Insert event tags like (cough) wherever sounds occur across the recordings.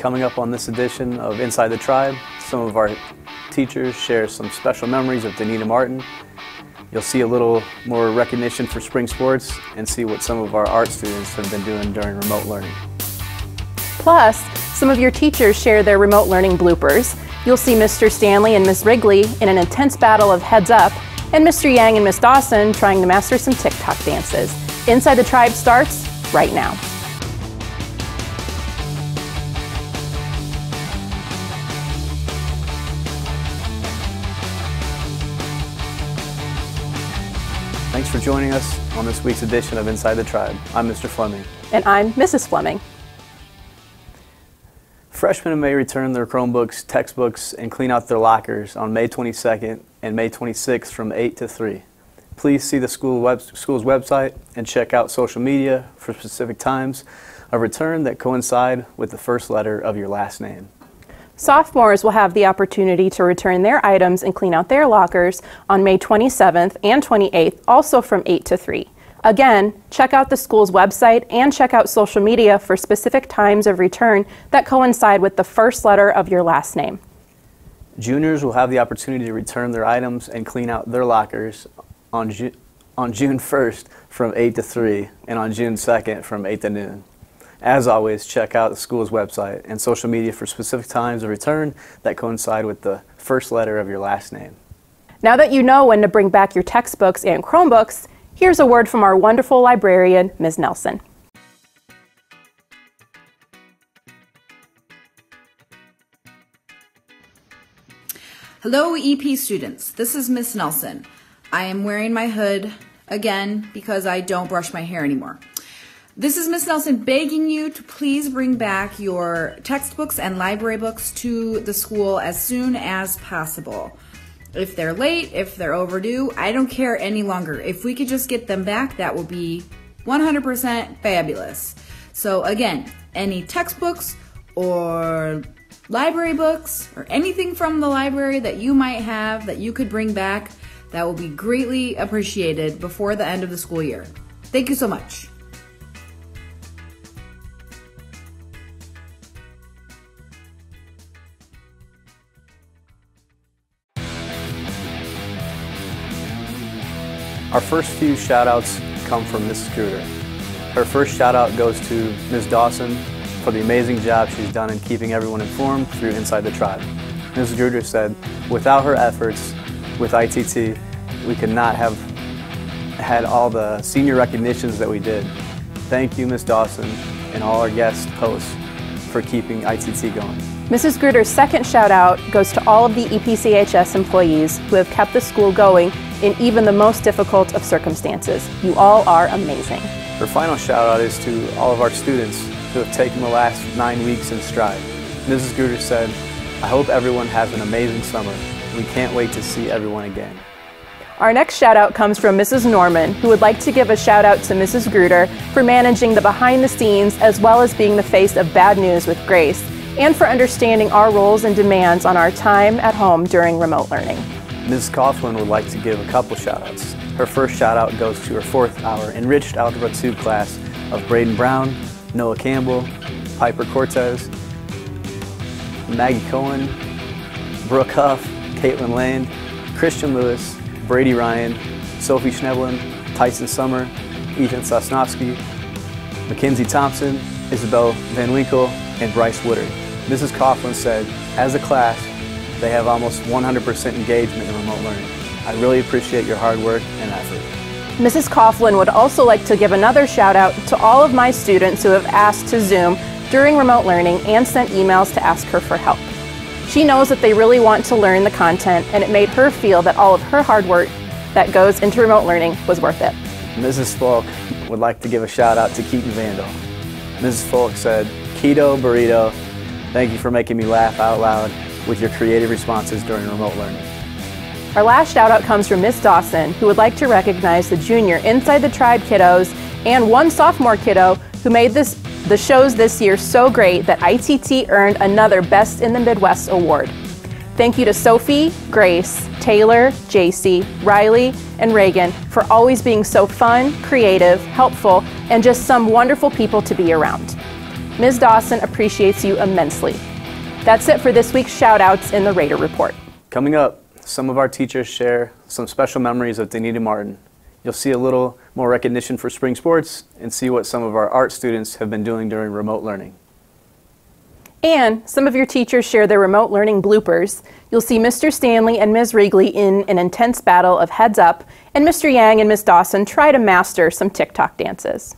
Coming up on this edition of Inside the Tribe, some of our teachers share some special memories of Danita Martin. You'll see a little more recognition for spring sports and see what some of our art students have been doing during remote learning. Plus, some of your teachers share their remote learning bloopers. You'll see Mr. Stanley and Miss Wrigley in an intense battle of heads up, and Mr. Yang and Miss Dawson trying to master some TikTok dances. Inside the Tribe starts right now. Thanks for joining us on this week's edition of Inside the Tribe. I'm Mr. Fleming. And I'm Mrs. Fleming. Freshmen may return their Chromebooks, textbooks, and clean out their lockers on May 22nd and May 26th from 8 to 3. Please see the school web, school's website and check out social media for specific times of return that coincide with the first letter of your last name. Sophomores will have the opportunity to return their items and clean out their lockers on May 27th and 28th, also from 8 to 3. Again, check out the school's website and check out social media for specific times of return that coincide with the first letter of your last name. Juniors will have the opportunity to return their items and clean out their lockers on, Ju on June 1st from 8 to 3 and on June 2nd from 8 to noon. As always, check out the school's website and social media for specific times of return that coincide with the first letter of your last name. Now that you know when to bring back your textbooks and Chromebooks, here's a word from our wonderful librarian, Ms. Nelson. Hello, EP students. This is Miss Nelson. I am wearing my hood again because I don't brush my hair anymore. This is Miss Nelson begging you to please bring back your textbooks and library books to the school as soon as possible. If they're late, if they're overdue, I don't care any longer. If we could just get them back, that would be 100% fabulous. So, again, any textbooks or library books or anything from the library that you might have that you could bring back, that will be greatly appreciated before the end of the school year. Thank you so much. Our first few shout outs come from Mrs. Gruder. Her first shout out goes to Ms. Dawson for the amazing job she's done in keeping everyone informed through Inside the Tribe. Ms. Gruder said, without her efforts with ITT, we could not have had all the senior recognitions that we did. Thank you, Ms. Dawson, and all our guest hosts for keeping ITT going. Mrs. Gruder's second shout out goes to all of the EPCHS employees who have kept the school going in even the most difficult of circumstances. You all are amazing. Her final shout out is to all of our students who have taken the last nine weeks in stride. Mrs. Gruder said, I hope everyone has an amazing summer. We can't wait to see everyone again. Our next shout out comes from Mrs. Norman, who would like to give a shout out to Mrs. Gruder for managing the behind the scenes as well as being the face of bad news with grace, and for understanding our roles and demands on our time at home during remote learning. Mrs. Coughlin would like to give a couple shout outs. Her first shout out goes to her fourth hour enriched Algebra 2 class of Braden Brown, Noah Campbell, Piper Cortez, Maggie Cohen, Brooke Huff, Caitlin Land, Christian Lewis, Brady Ryan, Sophie Schneblin, Tyson Summer, Ethan Sosnowski, Mackenzie Thompson, Isabel Van Winkle, and Bryce Woodard. Mrs. Coughlin said, as a class, they have almost 100% engagement in remote learning. I really appreciate your hard work and effort. Mrs. Coughlin would also like to give another shout out to all of my students who have asked to Zoom during remote learning and sent emails to ask her for help. She knows that they really want to learn the content and it made her feel that all of her hard work that goes into remote learning was worth it. Mrs. Folk would like to give a shout out to Keaton Vandal. Mrs. Folk said, Keto Burrito, thank you for making me laugh out loud with your creative responses during remote learning. Our last shout out comes from Miss Dawson, who would like to recognize the junior Inside the Tribe kiddos and one sophomore kiddo who made this the shows this year so great that ITT earned another Best in the Midwest award. Thank you to Sophie, Grace, Taylor, JC, Riley, and Reagan for always being so fun, creative, helpful, and just some wonderful people to be around. Ms. Dawson appreciates you immensely. That's it for this week's shout outs in the Raider Report. Coming up, some of our teachers share some special memories of Danita Martin. You'll see a little more recognition for spring sports and see what some of our art students have been doing during remote learning. And some of your teachers share their remote learning bloopers. You'll see Mr. Stanley and Ms. Wrigley in an intense battle of heads up, and Mr. Yang and Ms. Dawson try to master some TikTok dances.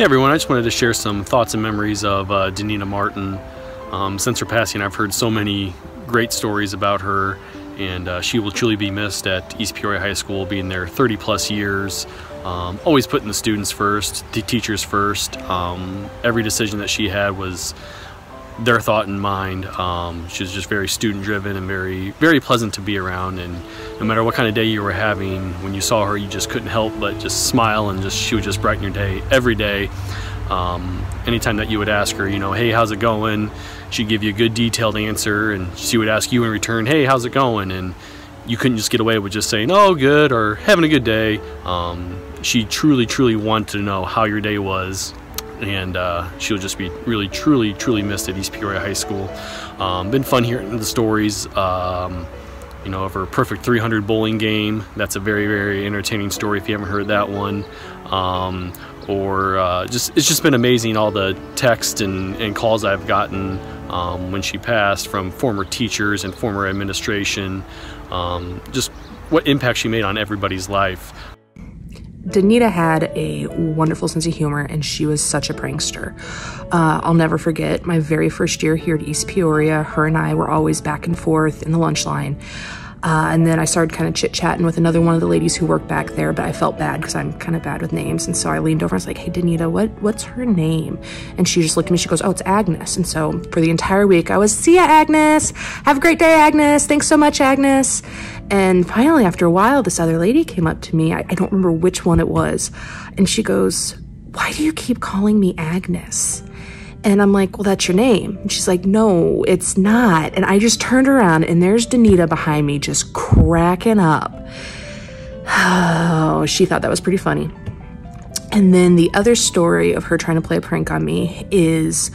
Hey everyone, I just wanted to share some thoughts and memories of uh, Danita Martin. Um, since her passing, I've heard so many great stories about her, and uh, she will truly be missed at East Peoria High School, being there 30 plus years. Um, always putting the students first, the teachers first. Um, every decision that she had was their thought in mind. Um, she was just very student driven and very, very pleasant to be around. And no matter what kind of day you were having, when you saw her, you just couldn't help but just smile and just she would just brighten your day every day. Um, anytime that you would ask her, you know, hey, how's it going? She'd give you a good detailed answer, and she would ask you in return, hey, how's it going? And you couldn't just get away with just saying, oh, good, or having a good day. Um, she truly, truly wanted to know how your day was and uh, she'll just be really, truly, truly missed at East Peoria High School. Um, been fun hearing the stories. Um, you know, of her perfect 300 bowling game. That's a very, very entertaining story if you haven't heard that one. Um, or uh, just it's just been amazing all the text and, and calls I've gotten um, when she passed from former teachers and former administration. Um, just what impact she made on everybody's life. Danita had a wonderful sense of humor and she was such a prankster. Uh, I'll never forget my very first year here at East Peoria. Her and I were always back and forth in the lunch line. Uh, and then I started kind of chit chatting with another one of the ladies who worked back there, but I felt bad because I'm kind of bad with names. And so I leaned over and I was like, Hey, Danita, what, what's her name? And she just looked at me. She goes, Oh, it's Agnes. And so for the entire week, I was, See ya, Agnes. Have a great day, Agnes. Thanks so much, Agnes. And finally, after a while, this other lady came up to me. I, I don't remember which one it was. And she goes, Why do you keep calling me Agnes? And I'm like, well, that's your name. And she's like, no, it's not. And I just turned around and there's Danita behind me just cracking up. (sighs) Oh, she thought that was pretty funny. And then the other story of her trying to play a prank on me is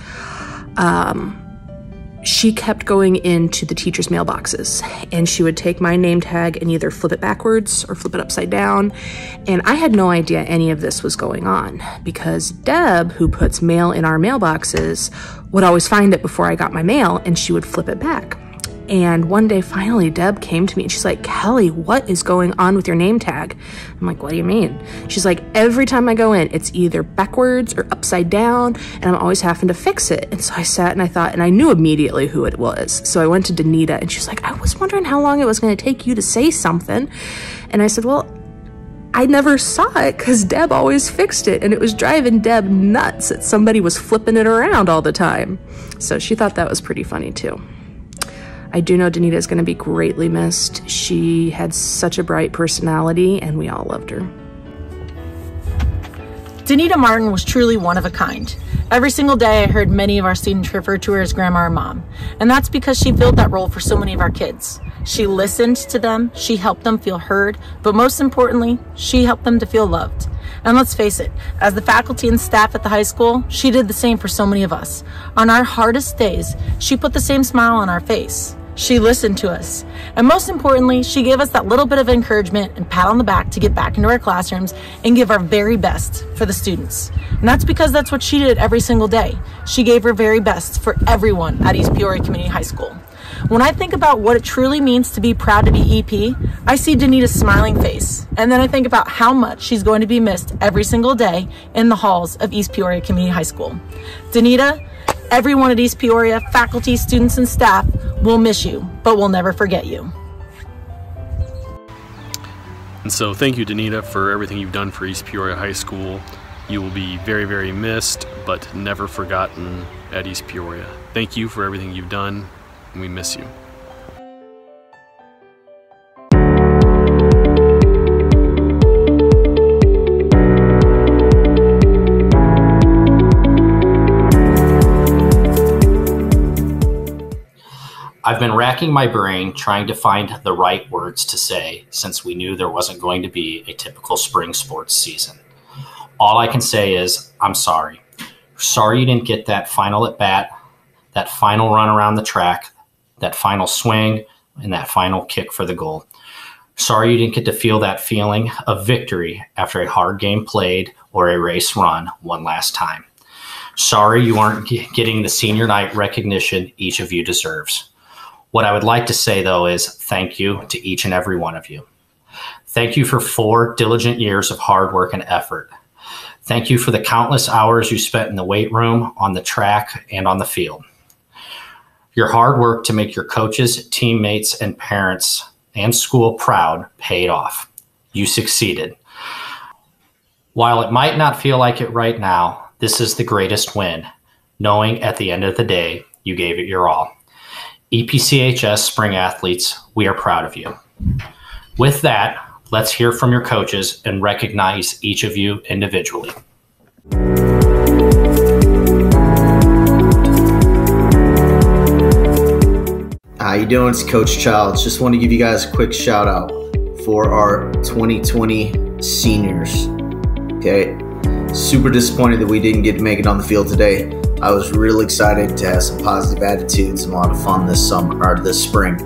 um, she kept going into the teacher's mailboxes and she would take my name tag and either flip it backwards or flip it upside down. And I had no idea any of this was going on because Deb, who puts mail in our mailboxes, would always find it before I got my mail and she would flip it back. And one day, finally, Deb came to me and she's like, Kelly, what is going on with your name tag? I'm like, what do you mean? She's like, every time I go in, it's either backwards or upside down, and I'm always having to fix it. And so I sat and I thought, and I knew immediately who it was. So I went to Danita and she's like, I was wondering how long it was going to take you to say something. And I said, well, I never saw it because Deb always fixed it, and it was driving Deb nuts that somebody was flipping it around all the time. So she thought that was pretty funny too. I do know Danita is going to be greatly missed. She had such a bright personality, and we all loved her. Danita Martin was truly one of a kind. Every single day, I heard many of our students refer to her as grandma or mom, and that's because she filled that role for so many of our kids. She listened to them, she helped them feel heard, but most importantly, she helped them to feel loved. And let's face it, as the faculty and staff at the high school, she did the same for so many of us. On our hardest days, she put the same smile on our face. She listened to us. And most importantly, she gave us that little bit of encouragement and pat on the back to get back into our classrooms and give our very best for the students. And that's because that's what she did every single day. She gave her very best for everyone at East Peoria Community High School. When I think about what it truly means to be proud to be EP, I see Danita's smiling face. And then I think about how much she's going to be missed every single day in the halls of East Peoria Community High School. Danita, Everyone of East Peoria, faculty, students, and staff will miss you, but will never forget you. And so thank you, Danita, for everything you've done for East Peoria High School. You will be very, very missed, but never forgotten at East Peoria. Thank you for everything you've done, and we miss you. I've been racking my brain trying to find the right words to say since we knew there wasn't going to be a typical spring sports season. All I can say is, I'm sorry. Sorry you didn't get that final at bat, that final run around the track, that final swing, and that final kick for the goal. Sorry you didn't get to feel that feeling of victory after a hard game played or a race run one last time. Sorry you aren't getting the senior night recognition each of you deserves. What I would like to say, though, is thank you to each and every one of you. Thank you for four diligent years of hard work and effort. Thank you for the countless hours you spent in the weight room, on the track, and on the field. Your hard work to make your coaches, teammates, and parents and school proud paid off. You succeeded. While it might not feel like it right now, this is the greatest win, knowing at the end of the day you gave it your all. EPCHS Spring Athletes, we are proud of you. With that, let's hear from your coaches and recognize each of you individually. How you doing? It's Coach Childs. Just want to give you guys a quick shout out for our 2020 seniors. Okay, super disappointed that we didn't get to make it on the field today. I was real excited to have some positive attitudes and a lot of fun this summer or this spring.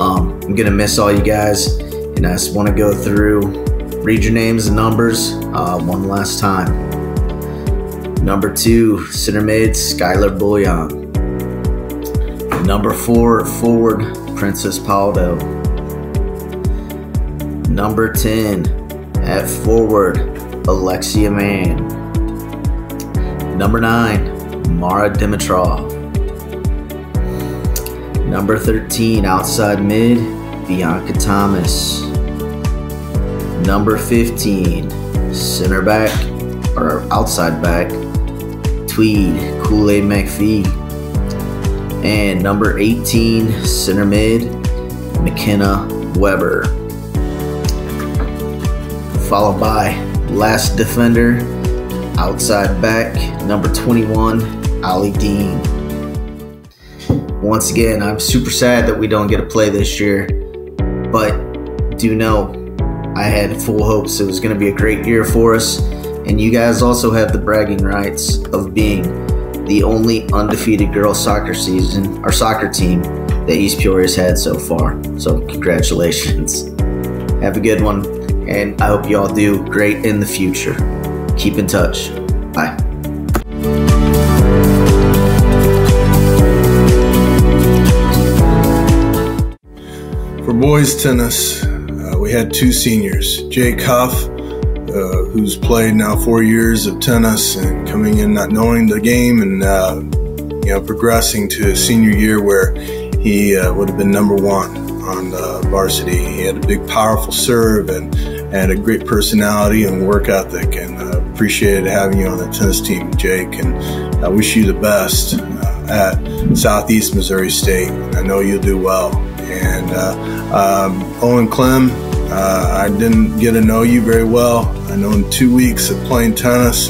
Um, I'm gonna miss all you guys, and I just want to go through, read your names and numbers uh, one last time. Number two, center mid Skylar Bullion. Number four, forward Princess Paldo. Number 10, at forward, Alexia Mann. Number 9, Mara Dimitrov. Number 13, outside mid, Bianca Thomas. Number 15, center back, or outside back, Tweed Kool Aid McPhee. And number 18, center mid, McKenna Weber. Followed by last defender, outside back, number 21, Ali Dean. Once again, I'm super sad that we don't get to play this year, but do know I had full hopes it was going to be a great year for us, and you guys also have the bragging rights of being the only undefeated girls soccer season or soccer team that East Peoria's had so far. So congratulations. Have a good one, and I hope you all do great in the future. Keep in touch. Bye. For boys tennis, uh, we had two seniors Jake Huff, uh, who's played now four years of tennis and coming in not knowing the game and uh, you know progressing to a senior year where he uh, would have been number one on varsity. He had a big, powerful serve and and a great personality and work ethic. And uh, appreciated having you on the tennis team, Jake. And I wish you the best uh, at Southeast Missouri State. I know you'll do well. And uh, um, Owen Clem, uh, I didn't get to know you very well. I know in two weeks of playing tennis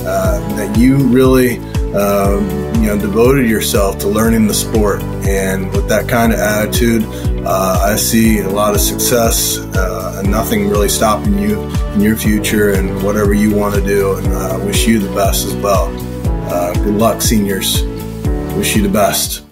that you really um, you know devoted yourself to learning the sport and with that kind of attitude uh, i see a lot of success uh, and nothing really stopping you in your future and whatever you want to do and i uh, wish you the best as well. Uh, good luck seniors. Wish you the best.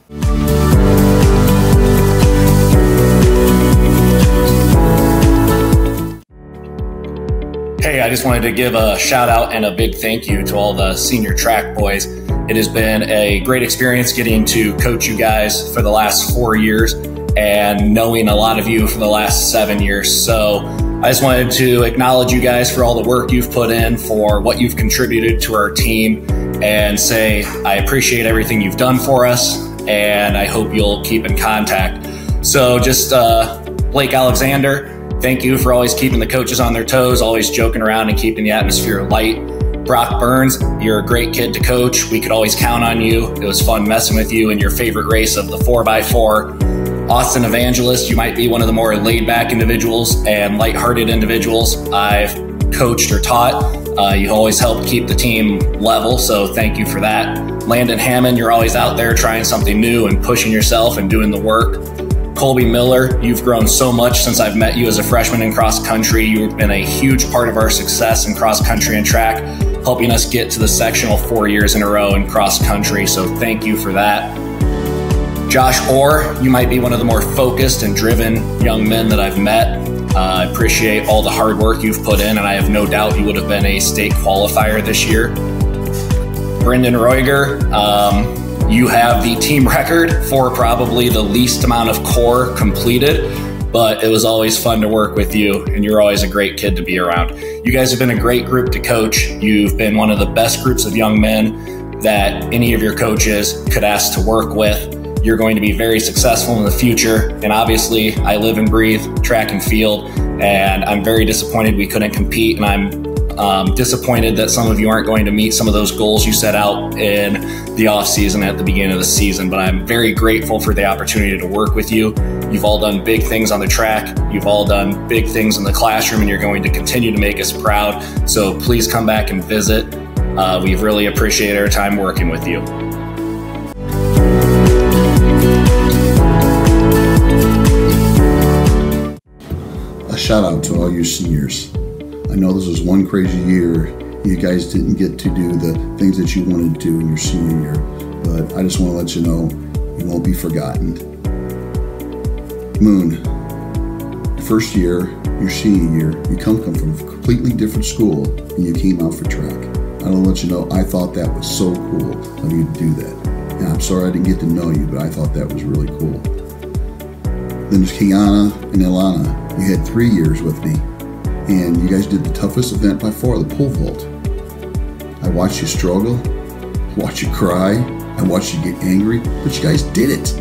Hey, I just wanted to give a shout out and a big thank you to all the senior track boys. It has been a great experience getting to coach you guys for the last four years and knowing a lot of you for the last seven years. So I just wanted to acknowledge you guys for all the work you've put in, for what you've contributed to our team, and say I appreciate everything you've done for us, and I hope you'll keep in contact. So just uh, Blake Alexander, Thank you for always keeping the coaches on their toes, always joking around and keeping the atmosphere light. Brock Burns, you're a great kid to coach. We could always count on you. It was fun messing with you in your favorite race of the 4x4. Austin Evangelist, you might be one of the more laid back individuals and lighthearted individuals I've coached or taught. Uh, you always help keep the team level, so thank you for that. Landon Hammond, you're always out there trying something new and pushing yourself and doing the work. Colby Miller, you've grown so much since I've met you as a freshman in cross country. You've been a huge part of our success in cross country and track, helping us get to the sectional four years in a row in cross country. So thank you for that. Josh Orr, you might be one of the more focused and driven young men that I've met. Uh, I appreciate all the hard work you've put in, and I have no doubt you would have been a state qualifier this year. Brendan Roiger, um, you have the team (laughs) record for probably the least amount of core completed, but it was always fun to work with you, and you're always a great kid to be around. You guys have been a great group to coach. You've been one of the best groups of young men that any of your coaches could ask to work with. You're going to be very successful in the future. And obviously, I live and breathe track and field, and I'm very disappointed we couldn't compete. And I'm um, disappointed that some of you aren't going to meet some of those goals you set out in the off season at the beginning of the season. But I'm very grateful for the opportunity to work with you. You've all done big things on the track. You've all done big things in the classroom, and you're going to continue to make us proud. So please come back and visit. Uh, we've really appreciated our time working with you. Shout out to all your seniors. I know this was one crazy year. You guys didn't get to do the things that you wanted to do in your senior year, but I just want to let you know you won't be forgotten. Moon, first year, your senior year, you come, come from a completely different school and you came out for track. I want to let you know I thought that was so cool of you to do that. And I'm sorry I didn't get to know you, but I thought that was really cool. Then there's Kiana and Ilana. You had three years with me and you guys did the toughest event by far, the pole vault. I watched you struggle, I watched you cry, I watched you get angry, but you guys did it.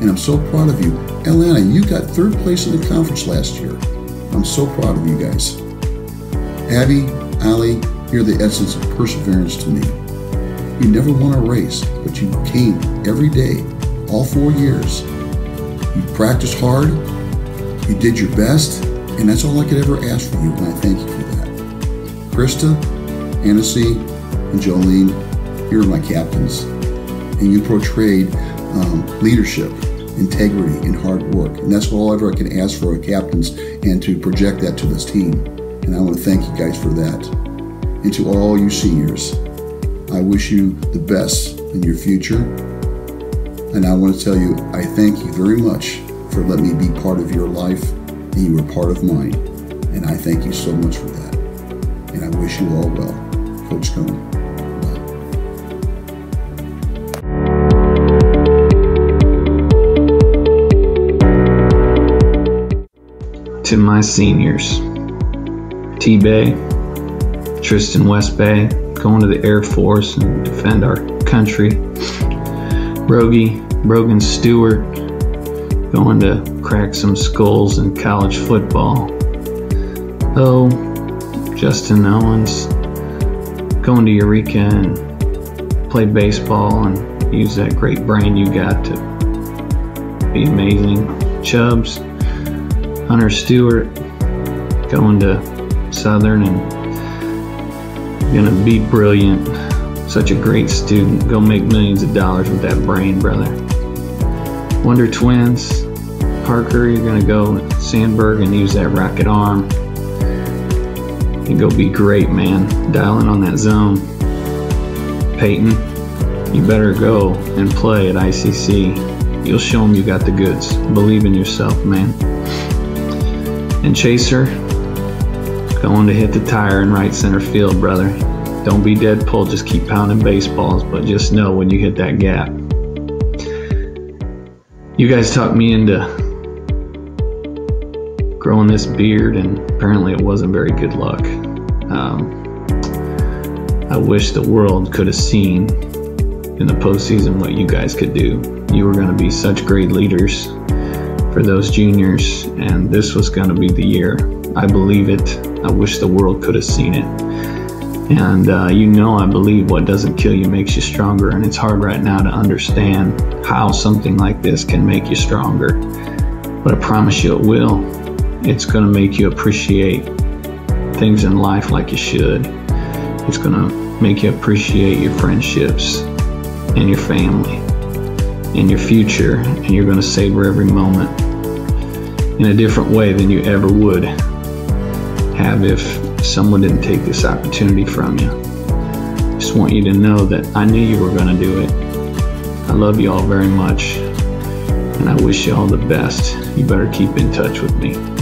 And I'm so proud of you. Atlanta, you got third place in the conference last year. I'm so proud of you guys. Abby, Ali, you're the essence of perseverance to me. You never won a race, but you came every day, all four years. You practiced hard, you did your best, and that's all I could ever ask for you, and I thank you for that. Krista, Annecy, and Jolene, you're my captains, and you portrayed um, leadership, integrity, and hard work. And that's all ever I can ask for our captains and to project that to this team. And I want to thank you guys for that. And to all you seniors, I wish you the best in your future. And I want to tell you, I thank you very much for letting me be part of your life and you were part of mine. And I thank you so much for that. And I wish you all well. Coach Cohn. To my seniors, T Bay, Tristan West Bay, going to the Air Force and defend our country. Rogie, Brogan Stewart, going to crack some skulls in college football. Oh, Justin Owens, going to Eureka and play baseball and use that great brain you got to be amazing. Chubbs, Hunter Stewart, going to Southern and gonna be brilliant. Such a great student. Go make millions of dollars with that brain, brother. Wonder Twins, Parker, you're gonna go Sandburg and use that rocket arm. And go be great, man. Dialing on that zone. Peyton, you better go and play at ICC. You'll show them you got the goods. Believe in yourself, man. And Chaser, going to hit the tire in right center field, brother. Don't be dead pull, just keep pounding baseballs, but just know when you hit that gap. You guys talked me into growing this beard, and apparently it wasn't very good luck. Um, I wish the world could have seen in the postseason what you guys could do. You were going to be such great leaders for those juniors, and this was going to be the year. I believe it. I wish the world could have seen it. And uh, you know, I believe what doesn't kill you makes you stronger, and it's hard right now to understand how something like this can make you stronger. But I promise you it will. It's going to make you appreciate things in life like you should. It's going to make you appreciate your friendships. and your family and your future, and you're going to savor every moment in a different way than you ever would have if someone didn't take this opportunity from you. Just want you to know that I knew you were going to do it. I love you all very much, and I wish you all the best. You better keep in touch with me.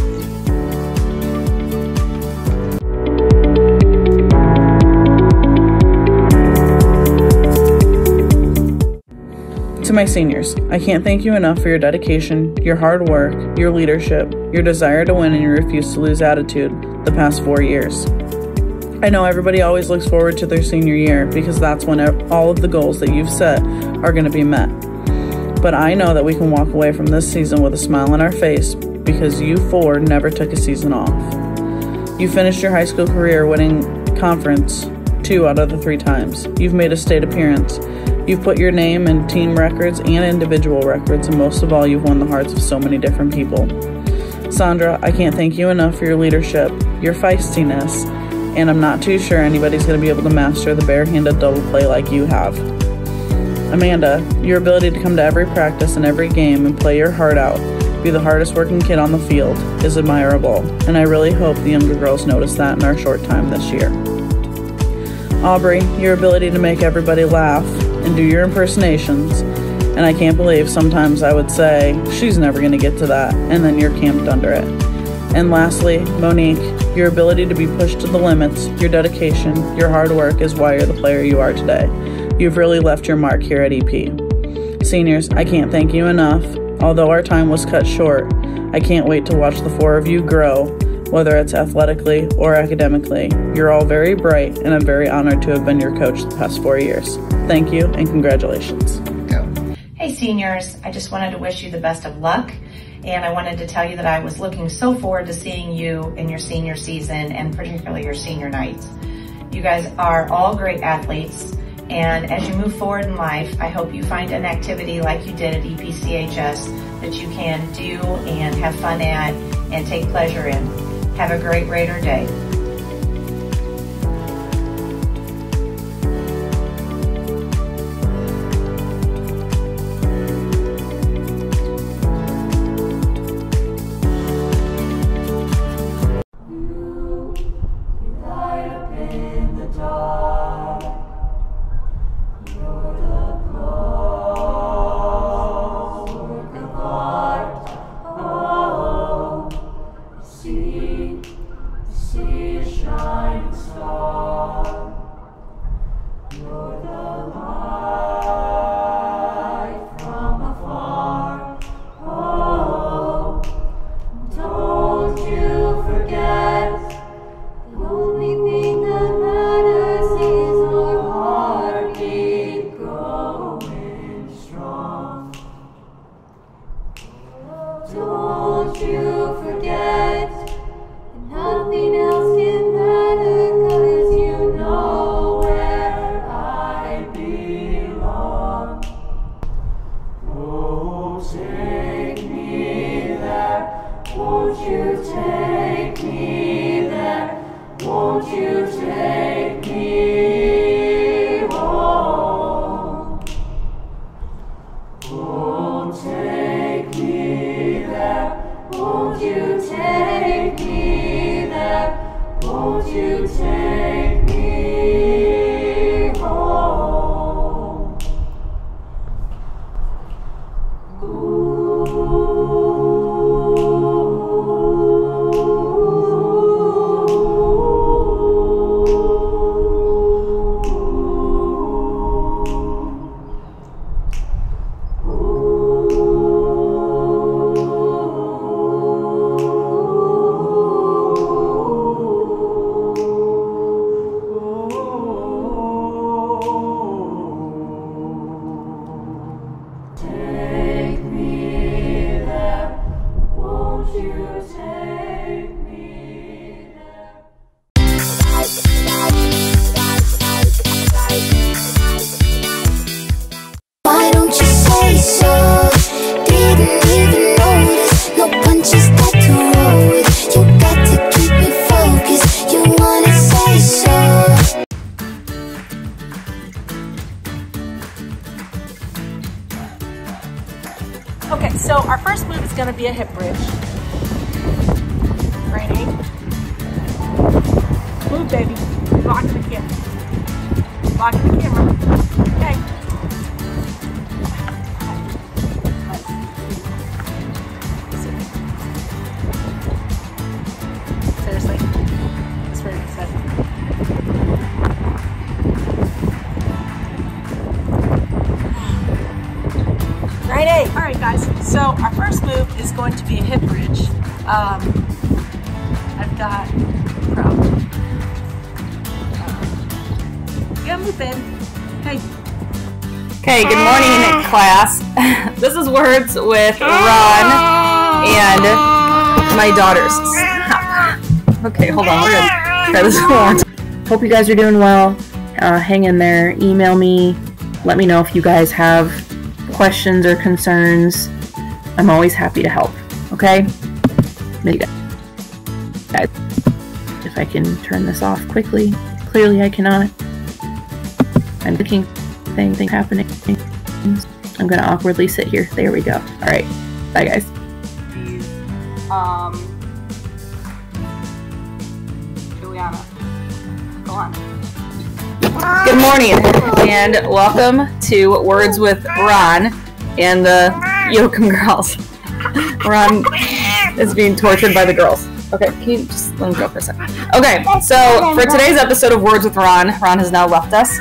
My seniors, I can't thank you enough for your dedication, your hard work, your leadership, your desire to win, and your refuse to lose attitude the past four years. I know everybody always looks forward to their senior year because that's when all of the goals that you've set are going to be met. But I know that we can walk away from this season with a smile on our face because you four never took a season off. You finished your high school career winning conference two out of the three times. You've made a state appearance. You've put your name in team records and individual records, and most of all, you've won the hearts of so many different people. Sandra, I can't thank you enough for your leadership, your feistiness, and I'm not too sure anybody's going to be able to master the barehanded double play like you have. Amanda, your ability to come to every practice and every game and play your heart out, be the hardest working kid on the field, is admirable, and I really hope the younger girls notice that in our short time this year. Aubrey, your ability to make everybody laugh and do your impersonations, and I can't believe sometimes I would say, she's never going to get to that, and then you're camped under it. And lastly, Monique, your ability to be pushed to the limits, your dedication, your hard work is why you're the player you are today. You've really left your mark here at EP. Seniors, I can't thank you enough. Although our time was cut short, I can't wait to watch the four of you grow, whether it's athletically or academically. You're all very bright, and I'm very honored to have been your coach the past four years. Thank you and congratulations. Hey, seniors, I just wanted to wish you the best of luck. And I wanted to tell you that I was looking so forward to seeing you in your senior season and particularly your senior nights. You guys are all great athletes. And as you move forward in life, I hope you find an activity like you did at EPCHS that you can do and have fun at and take pleasure in. Have a great Raider Day. Camera. The camera. Okay. Seriously. That's very exciting. A. All right, guys. So our first move is going to be a hip bridge. Um, I've got Yeah, move in. Hey. Okay, good morning, class. (laughs) this is Words with Ron and my daughters. Okay, hold on. We're gonna try this (laughs) one. Hope you guys are doing well. Uh, hang in there. Email me. Let me know if you guys have questions or concerns. I'm always happy to help. Okay? Maybe. If I can turn this off quickly. Clearly, I cannot. I'm looking thing thing happening. I'm gonna awkwardly sit here. There we go. All right. Bye, guys. Um, Juliana, go on. Good morning and welcome to Words with Ron and the Yoakum girls. Ron is being tortured by the girls. Okay, can you just let me go for a second? Okay, so for today's episode of Words with Ron, Ron has now left us.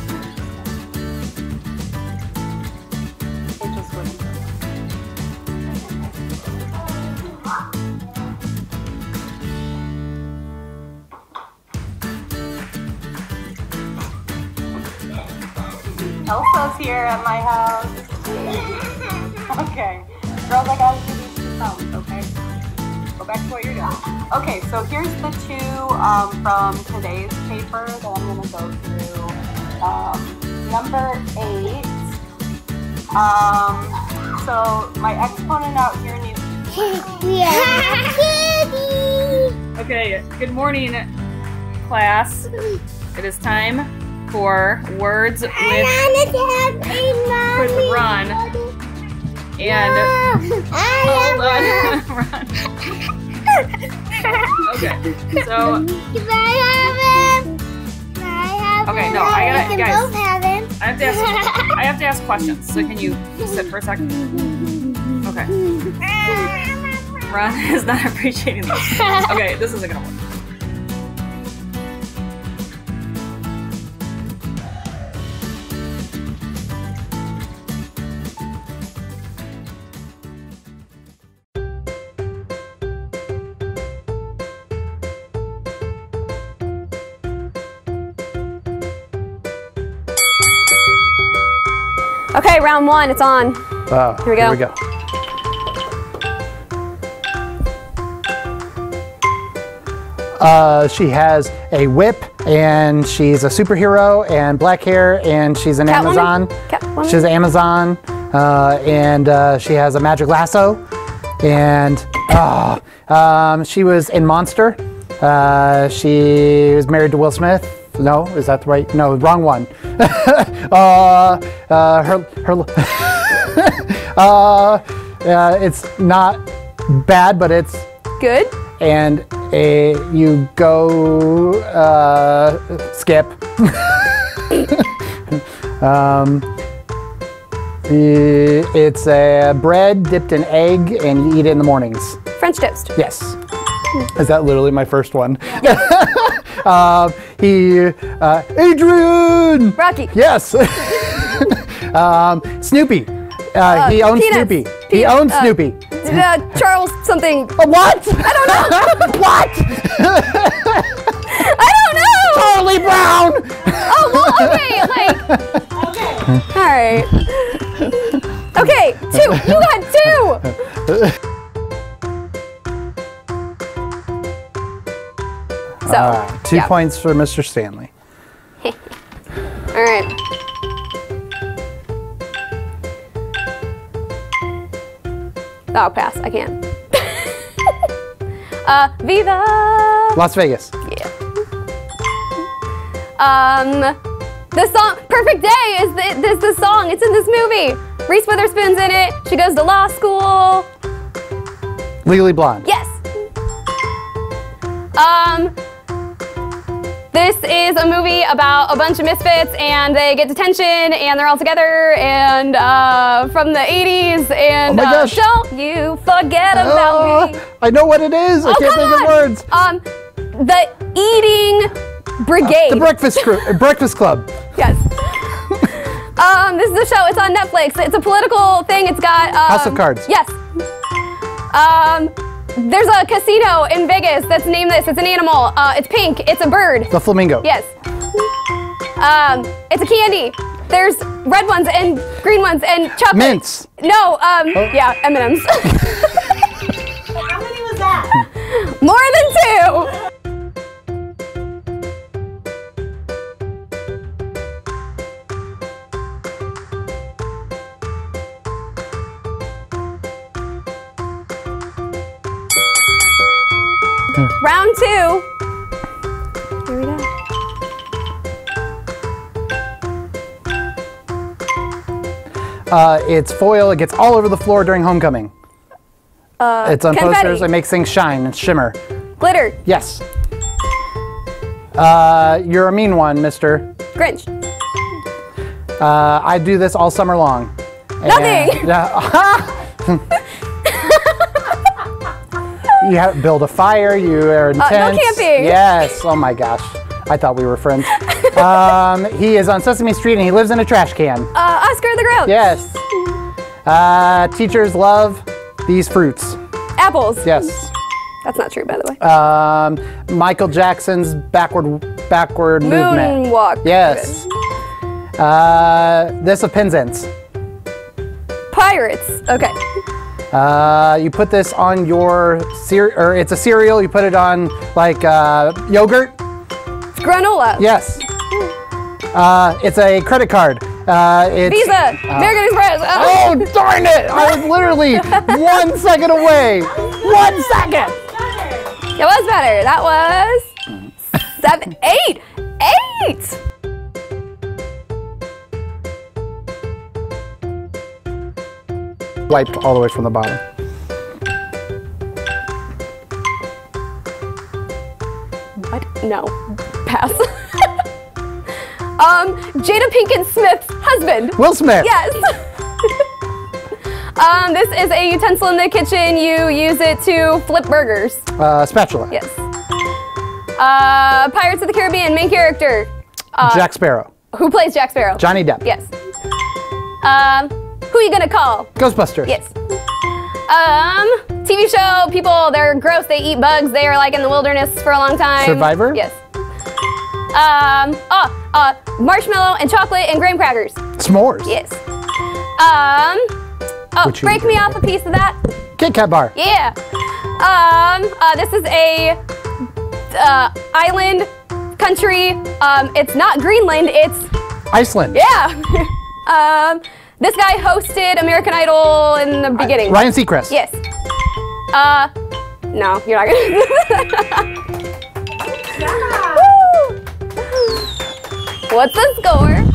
Elsa's here at my house. (laughs) okay. Girls, I gotta give you two thumbs, okay? Go back to what you're doing. Okay, so here's the two um, from today's paper that I'm gonna go through. Um, number eight. Um, so my exponent out here needs. (laughs) Okay, good morning, class. It is time for words with, with Ron. And hold on, (laughs) (laughs) Ron. Okay, so okay, no, I gotta guys. I have to ask. I have to ask questions. So can you sit for a second? Okay. (laughs) Ron is not appreciating this. Okay, this isn't gonna work. Round one, it's on. Oh, Here we go. Here we go. Uh, she has a whip and she's a superhero and black hair and she's an Catwoman? Amazon. Catwoman? She's an Amazon uh, and uh, she has a magic lasso and ah, um, she was in Monster. Uh, she was married to Will Smith. No, is that the right? No, wrong one. (laughs) uh, uh, her her. (laughs) uh, uh, it's not bad, but it's good. And a you go uh, skip. (laughs) um, it's a bread dipped in egg, and you eat it in the mornings. French toast. Yes. Is that literally my first one? Uh, he, uh, Adrian. Rocky. Yes. (laughs) um, Snoopy. Uh, he owns Peanuts. Snoopy. he owns uh, Snoopy. Uh, Charles something. (laughs) what? I don't know. (laughs) what? I don't know. Charlie Brown. Oh well, okay, like. Okay. All right. Okay, two. You got two. So, All right, Two points for Mr. Stanley. (laughs) All right. That'll pass. I can. (laughs) uh, Viva! Las Vegas. Yeah. Um, the song "Perfect Day" is the, this the song? It's in this movie. Reese Witherspoon's in it. She goes to law school. Legally Blonde. Yes. Um, this is a movie about a bunch of misfits and they get detention and they're all together and uh, from the 80s and Oh my uh, don't you forget about me. I know what it is. I Oh, can't think of on. words. Um, the eating brigade. The Breakfast Cr- Breakfast Club. Yes. (laughs) um, this is a show. It's on Netflix. It's a political thing. It's got um, House of Cards. Yes. Um, there's a casino in Vegas that's named this. It's an animal. Uh, it's pink. It's a bird. The Flamingo. Yes. Um, it's a candy. There's red ones and green ones and chocolate. Mints. No. Um. Yeah. M and M's. (laughs) How many was that? More than two. Round two. Here we go. Uh, it's foil. It gets all over the floor during homecoming. Uh, it's on confetti. posters. It makes things shine and shimmer. Glitter. Yes. Uh, you're a mean one, Mister. Grinch. Uh, I do this all summer long. Nothing. And, (laughs) (laughs) you have, build a fire. You are intense. no intense. camping. Yes. Oh my gosh. I thought we were friends. (laughs) um, he is on Sesame Street and he lives in a trash can. Uh, Oscar the Grouch. Yes. Uh, teachers love these fruits. Apples. Yes. That's not true, by the way. Um, Michael Jackson's backward backward movement. Moonwalk. Yes. Uh, this of Penzance. Pirates. Okay. Uh, you put this on your cereal, or it's a cereal. You put it on like uh, yogurt. Granola. Yes. Uh, it's a credit card. Uh, it's, Visa. uh, American Express. Oh darn it! I was literally (laughs) one second away. One second. It was better. That was seven, eight, eight. Wiped all the way from the bottom. What? No. Pass. (laughs) um, Jada Pinkett Smith's husband. Will Smith. Yes. (laughs) um, this is a utensil in the kitchen. You use it to flip burgers. Uh, spatula. Yes. Uh, Pirates of the Caribbean main character. Uh, Jack Sparrow. Who plays Jack Sparrow? Johnny Depp. Yes. Um, who are you gonna call? Ghostbusters. Yes. Um, TV show, people, they're gross, they eat bugs, they are like in the wilderness for a long time. Survivor? Yes. Um, oh, uh, marshmallow and chocolate and graham crackers. S'mores. Yes. Um, oh, Which break me off a piece of that. Kit Kat bar. Yeah. Um, uh, this is a, uh, island country. Um, it's not Greenland, it's Iceland. yeah. (laughs) um, this guy hosted American Idol in the beginning. Ryan Seacrest. Yes. Uh, no, you're not gonna. Woo! (laughs) What's the score?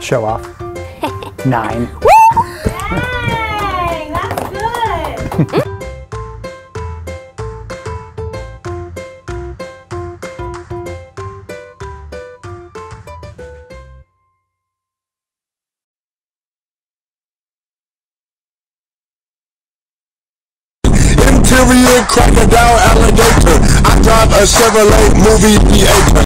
Show off. (laughs) Nine. Dang, that's good. (laughs) Interior crocodile alligator. I drive a Chevrolet movie theater.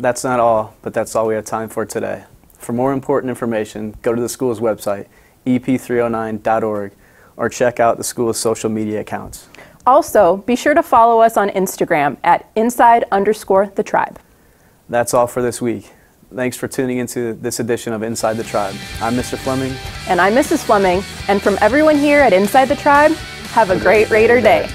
That's not all, but that's all we have time for today. For more important information, go to the school's website, ep309.org, or check out the school's social media accounts. Also, be sure to follow us on Instagram at inside underscore the tribe. That's all for this week. Thanks for tuning into this edition of Inside the Tribe. I'm Mr. Fleming. And I'm Mrs. Fleming. And from everyone here at Inside the Tribe, have a great Raider Day.